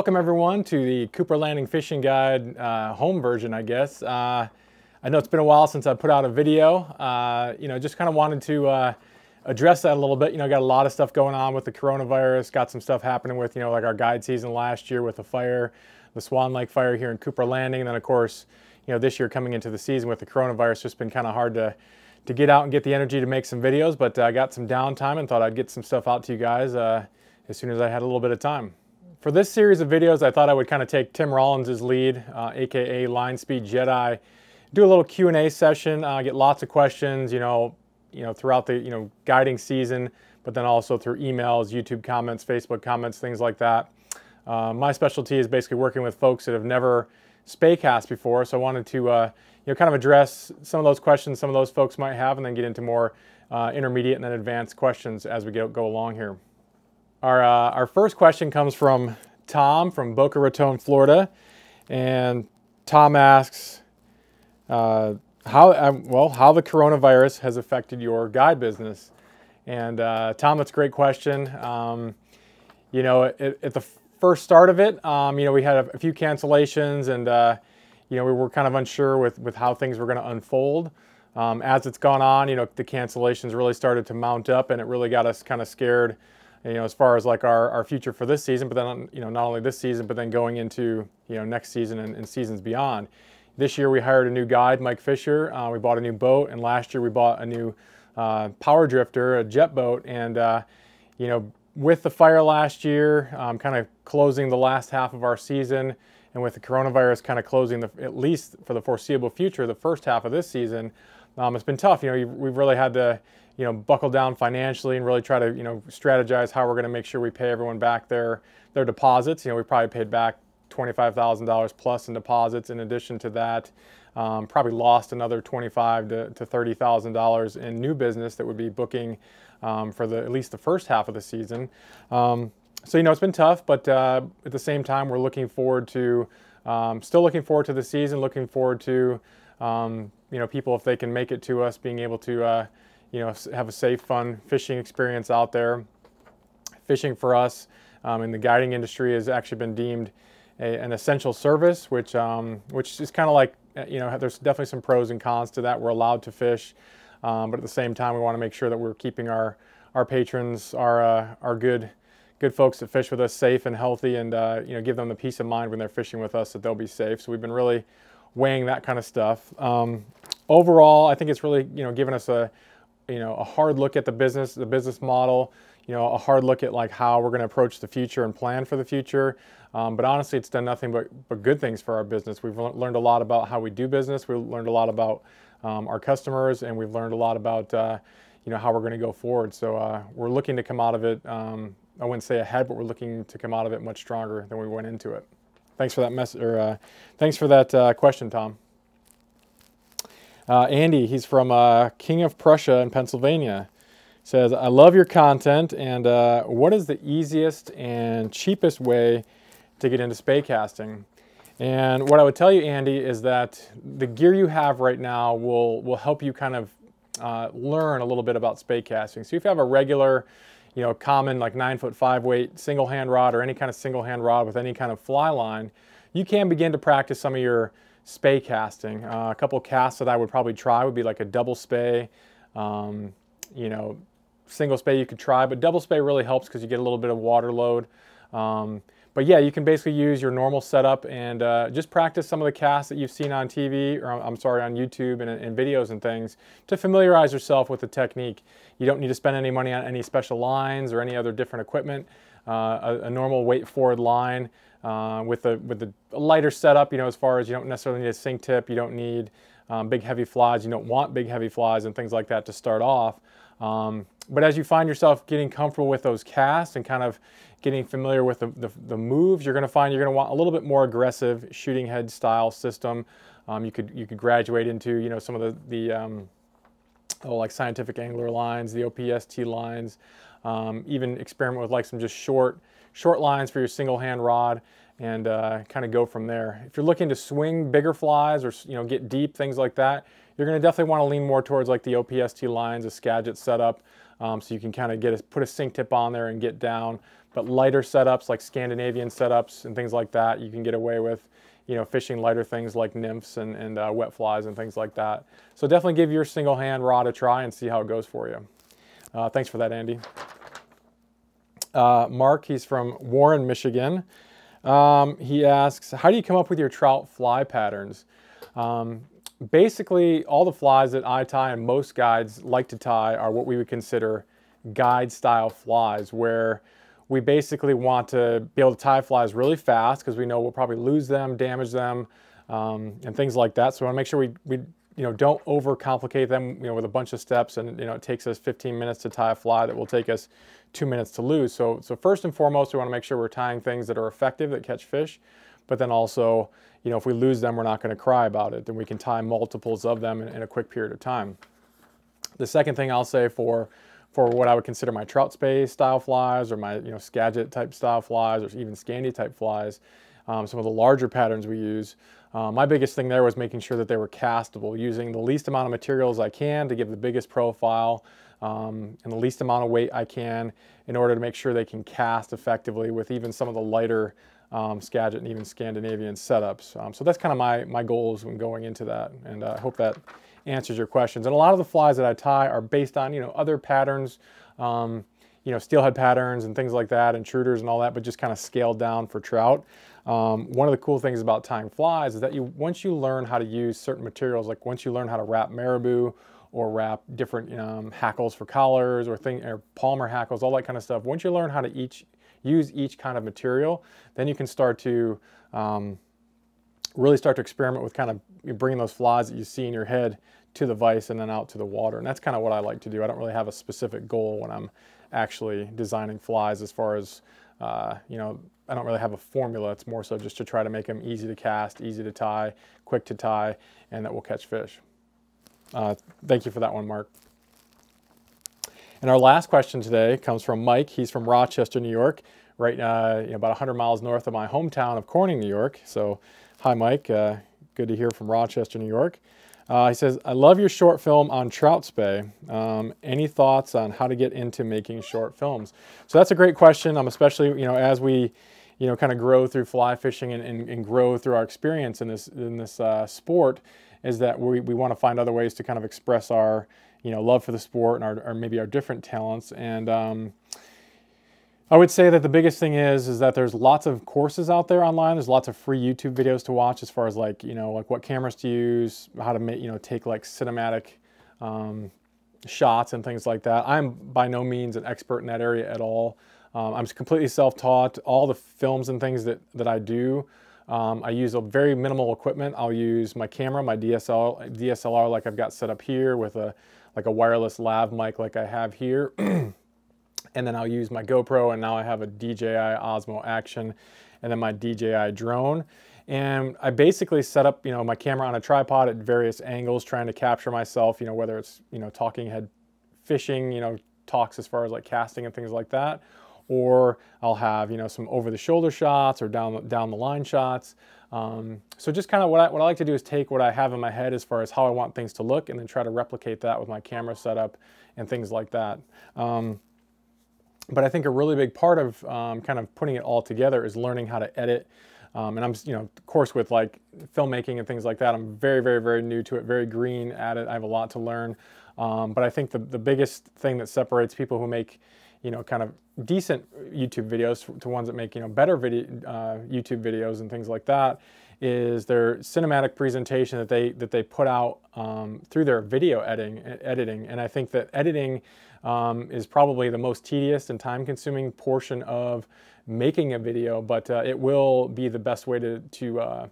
Welcome everyone to the Cooper Landing Fishing Guide uh, home version, I guess. Uh, I know it's been a while since I put out a video. Uh, you know, just kind of wanted to uh, address that a little bit. You know, got a lot of stuff going on with the coronavirus, got some stuff happening with, you know, like our guide season last year with the fire, the Swan Lake fire here in Cooper Landing. And then of course, you know, this year coming into the season with the coronavirus, just been kind of hard to, to get out and get the energy to make some videos, but I got some downtime and thought I'd get some stuff out to you guys uh, as soon as I had a little bit of time. For this series of videos, I thought I would kind of take Tim Rollins' lead, uh, AKA Line Speed Jedi, do a little Q&A session, uh, get lots of questions, you know, you know, throughout the, you know, guiding season, but then also through emails, YouTube comments, Facebook comments, things like that. Uh, my specialty is basically working with folks that have never spey cast before, so I wanted to, uh, you know, kind of address some of those questions some of those folks might have and then get into more uh, intermediate and then advanced questions as we go, go along here. Our, uh, our first question comes from Tom from Boca Raton, Florida. And Tom asks, uh, how, um, well, how the coronavirus has affected your guide business. And uh, Tom, that's a great question. Um, you know, at, at, the first start of it, um, you know, we had a, a few cancellations and, uh, you know, we were kind of unsure with, with how things were going to unfold. Um, as it's gone on, you know, the cancellations really started to mount up and it really got us kind of scared you know, as far as like our, our future for this season, but then, you know, not only this season, but then going into, you know, next season and, and seasons beyond. This year we hired a new guide, Mike Fisher. Uh, we bought a new boat, and last year we bought a new uh, power drifter, a jet boat. And, uh, you know, with the fire last year, um, kind of closing the last half of our season, and with the coronavirus kind of closing the, at least for the foreseeable future, the first half of this season, um, it's been tough. You know, we've really had to, you know, buckle down financially and really try to, you know, strategize how we're going to make sure we pay everyone back their their deposits. You know, we probably paid back $25,000 plus in deposits. In addition to that, um, probably lost another 25 to, to $30,000 in new business that would be booking um, for the at least the first half of the season. Um, so you know, it's been tough, but uh, at the same time, we're looking forward to, um, still looking forward to the season. Looking forward to, um, you know, people if they can make it to us, being able to. Uh, you know, have a safe, fun fishing experience out there. Fishing for us um, in the guiding industry has actually been deemed a, an essential service, which um, which is kind of like uh, you know, there's definitely some pros and cons to that. We're allowed to fish, um, but at the same time, we want to make sure that we're keeping our our patrons, our uh, our good good folks that fish with us safe and healthy, and uh, you know, give them the peace of mind when they're fishing with us that they'll be safe. So we've been really weighing that kind of stuff. Um, overall, I think it's really you know given us a you know, a hard look at the business, the business model, you know, a hard look at like how we're going to approach the future and plan for the future. Um, but honestly, it's done nothing but, but good things for our business. We've learned a lot about how we do business. We've learned a lot about um, our customers, and we've learned a lot about, uh, you know, how we're going to go forward. So uh, we're looking to come out of it. Um, I wouldn't say ahead, but we're looking to come out of it much stronger than we went into it. Thanks for that mess, or uh, thanks for that uh, question, Tom. Uh, Andy, he's from uh, King of Prussia in Pennsylvania. Says, I love your content, and uh, what is the easiest and cheapest way to get into spey casting? And what I would tell you, Andy, is that the gear you have right now will, will help you kind of uh, learn a little bit about spey casting. So if you have a regular, you know, common like nine foot five weight single hand rod or any kind of single hand rod with any kind of fly line, you can begin to practice some of your spey casting. Uh, a couple casts that I would probably try would be like a double spey. Um, you know, single spey you could try, but double spey really helps because you get a little bit of water load. Um, but yeah, you can basically use your normal setup and uh, just practice some of the casts that you've seen on TV, or I'm sorry, on YouTube and, and, videos and things to familiarize yourself with the technique. You don't need to spend any money on any special lines or any other different equipment. Uh, a, a, normal weight forward line uh, with a with a lighter setup. You know, as far as you don't necessarily need a sink tip, you don't need um, big heavy flies, you don't want big heavy flies and things like that to start off. Um, but as you find yourself getting comfortable with those casts and kind of getting familiar with the, the, the moves, you're going to find you're going to want a little bit more aggressive shooting head style system. Um, you could you could graduate into you know some of the the um, oh, like scientific angler lines, the OPST lines, um, even experiment with like some just short short lines for your single hand rod and uh, kind of go from there. If you're looking to swing bigger flies or you know get deep, things like that, you're going to definitely want to lean more towards like the OPST lines, a Skagit setup, um, so you can kind of get a, put a sink tip on there and get down. But lighter setups like Scandinavian setups and things like that, you can get away with you know, fishing lighter things like nymphs and, and uh, wet flies and things like that. So definitely give your single hand rod a try and see how it goes for you. Uh, thanks for that, Andy. Uh, Mark, he's from Warren, Michigan. Um, he asks, how do you come up with your trout fly patterns? Um, basically, all the flies that I tie and most guides like to tie are what we would consider guide style flies, where we basically want to be able to tie flies really fast because we know we'll probably lose them, damage them, um, and things like that. So we want to make sure we, we you know, don't overcomplicate them, you know, with a bunch of steps and, you know, it takes us 15 minutes to tie a fly that will take us two minutes to lose. So, so first and foremost, we want to make sure we're tying things that are effective that catch fish, but then also, you know, if we lose them, we're not going to cry about it. Then we can tie multiples of them in, in a quick period of time. The second thing I'll say for for what I would consider my trout spey style flies or my you know Skagit type style flies or even Scandi type flies, um, some of the larger patterns we use. Uh, my biggest thing there was making sure that they were castable, using the least amount of materials I can to give the biggest profile um, and the least amount of weight I can in order to make sure they can cast effectively with even some of the lighter um, Skagit and even Scandinavian setups. Um, so that's kind of my, my goals when going into that. And uh, I hope that answers your questions. And a lot of the flies that I tie are based on, you know, other patterns, um, you know, steelhead patterns and things like that, intruders and all that, but just kind of scaled down for trout. Um, one of the cool things about tying flies is that you once you learn how to use certain materials, like once you learn how to wrap marabou or wrap different um, hackles for collars or thing or Palmer hackles, all that kind of stuff. Once you learn how to each use each kind of material, then you can start to um, really start to experiment with kind of bringing those flies that you see in your head to the vise and then out to the water. And that's kind of what I like to do. I don't really have a specific goal when I'm actually designing flies as far as, uh, you know, I don't really have a formula. It's more so just to try to make them easy to cast, easy to tie, quick to tie, and that will catch fish. Uh, thank you for that one, Mark. And our last question today comes from Mike. He's from Rochester, New York, right uh, you know, about 100 miles north of my hometown of Corning, New York. So, hi, Mike. Uh, good to hear from Rochester, New York. Uh, he says, I love your short film on trout spey. Um, any thoughts on how to get into making short films? So that's a great question. Um, especially, you know, as we, you know, kind of grow through fly fishing and, and, and grow through our experience in this, in this uh, sport, is that we, we want to find other ways to kind of express our, you know, love for the sport and our, maybe our different talents. And um, I would say that the biggest thing is is that there's lots of courses out there online. There's lots of free YouTube videos to watch as far as like you know like what cameras to use, how to make you know take like cinematic um, shots and things like that. I'm by no means an expert in that area at all. Um, I'm completely self-taught. All the films and things that that I do, um, I use a very minimal equipment. I'll use my camera, my DSLR, DSLR like I've got set up here with a like a wireless lav mic like I have here. and then I'll use my GoPro and now I have a DJI Osmo Action and then my DJI drone. And I basically set up, you know, my camera on a tripod at various angles trying to capture myself, you know, whether it's, you know, talking head fishing, you know, talks as far as like casting and things like that, or I'll have, you know, some over the shoulder shots or down, down the line shots. Um, so just kind of what I, what I like to do is take what I have in my head as far as how I want things to look and then try to replicate that with my camera setup and things like that. Um, but I think a really big part of um, kind of putting it all together is learning how to edit. Um, and I'm, you know, of course, with like filmmaking and things like that, I'm very, very, very new to it, very green at it. I have a lot to learn. Um, but I think the, the biggest thing that separates people who make, you know, kind of decent YouTube videos to ones that make, you know, better video, uh, YouTube videos and things like that is their cinematic presentation that they that they put out um, through their video editing editing and I think that editing um, is probably the most tedious and time-consuming portion of making a video, but uh, it will be the best way to to uh,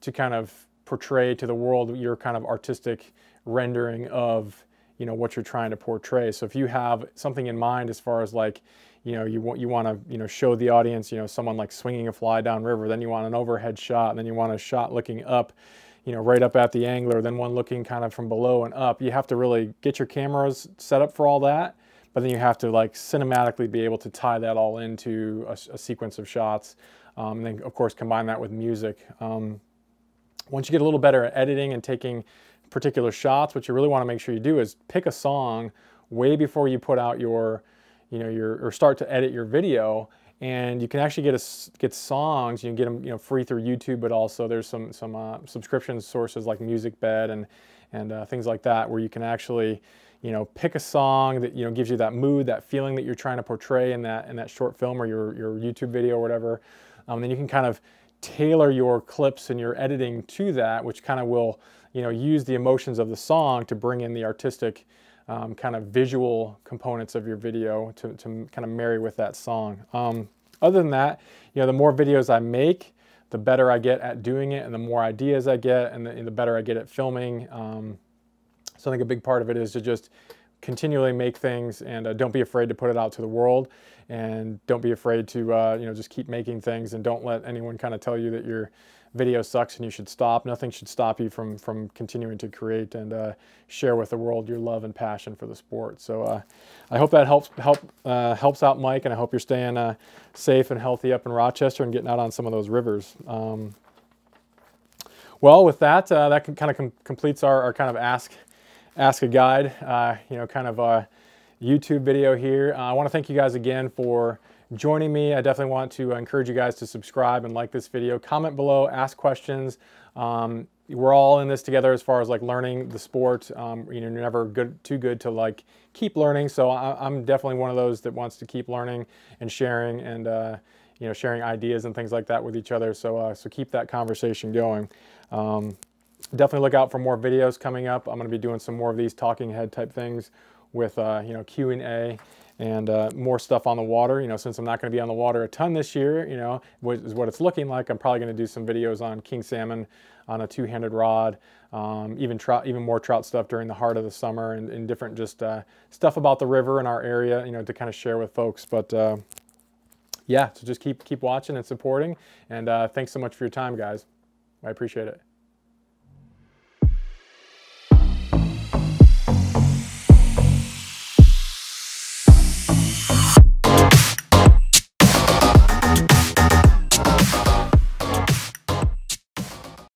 to kind of portray to the world your kind of artistic rendering of you know what you're trying to portray. So if you have something in mind as far as like you know you want you want to you know show the audience you know someone like swinging a fly downriver. then you want an overhead shot, and then you want a shot looking up you know, right up at the angler, then one looking kind of from below and up. You have to really get your cameras set up for all that but then you have to like cinematically be able to tie that all into a, a sequence of shots. Um, and then of course combine that with music. Um, once you get a little better at editing and taking particular shots, what you really want to make sure you do is pick a song way before you put out your, you know, your or start to edit your video. And you can actually get a, get songs. You can get them, you know, free through YouTube, but also there's some some uh, subscription sources like MusicBed and and uh, things like that where you can actually, you know, pick a song that you know gives you that mood, that feeling that you're trying to portray in that in that short film or your your YouTube video or whatever. Um, then you can kind of tailor your clips and your editing to that, which kind of will, you know, use the emotions of the song to bring in the artistic um, kind of visual components of your video to, to kind of marry with that song. Um, other than that, you know, the more videos I make, the better I get at doing it and the more ideas I get and the, the better I get at filming. Um, so I think a big part of it is to just continually make things and uh, don't be afraid to put it out to the world and don't be afraid to uh, you know just keep making things and don't let anyone kind of tell you that your video sucks and you should stop. Nothing should stop you from from continuing to create and uh, share with the world your love and passion for the sport. So uh, I hope that helps help uh, helps out Mike and I hope you're staying uh, safe and healthy up in Rochester and getting out on some of those rivers. Um, well with that that kind of com completes our, our kind of ask ask a guide, uh, you know, kind of YouTube video here. Uh, I want to thank you guys again for joining me. I definitely want to encourage you guys to subscribe and like this video. Comment below, ask questions. Um, we're all in this together as far as like learning the sport. Um, you know, you're never good, too good to like keep learning. So I, am definitely one of those that wants to keep learning and sharing and uh, you know sharing ideas and things like that with each other. So uh, so keep that conversation going. Um, definitely look out for more videos coming up. I'm going to be doing some more of these talking head type things with uh, you know Q&A and uh, more stuff on the water. You know, since I'm not going to be on the water a ton this year, you know, which is what it's looking like. I'm probably going to do some videos on king salmon on a two-handed rod, um, even trout, even more trout stuff during the heart of the summer, and, and different just uh, stuff about the river in our area. You know, to kind of share with folks. But uh, yeah, so just keep keep watching and supporting. And uh, thanks so much for your time, guys. I appreciate it.